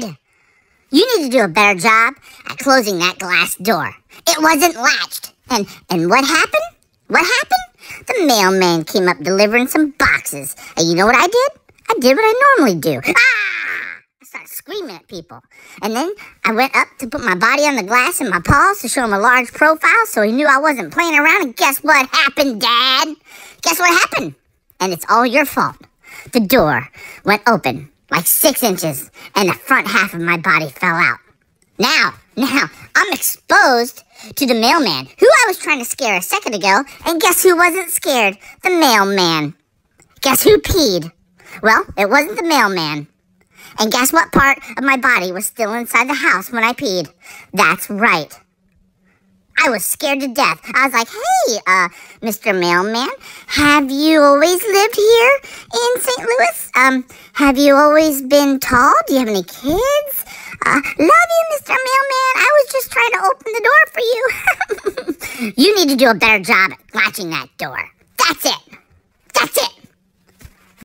You need to do a better job at closing that glass door. It wasn't latched. And and what happened? What happened? The mailman came up delivering some boxes. And you know what I did? I did what I normally do. Ah! I started screaming at people. And then I went up to put my body on the glass in my paws to show him a large profile so he knew I wasn't playing around. And guess what happened, Dad? Guess what happened? And it's all your fault. The door went open like six inches, and the front half of my body fell out. Now, now, I'm exposed to the mailman, who I was trying to scare a second ago, and guess who wasn't scared? The mailman. Guess who peed? Well, it wasn't the mailman. And guess what part of my body was still inside the house when I peed? That's right. I was scared to death. I was like, hey, uh, Mr. Mailman, have you always lived here in St. Louis? Um, have you always been tall? Do you have any kids? Uh, love you, Mr. Mailman. I was just trying to open the door for you. you need to do a better job at latching that door.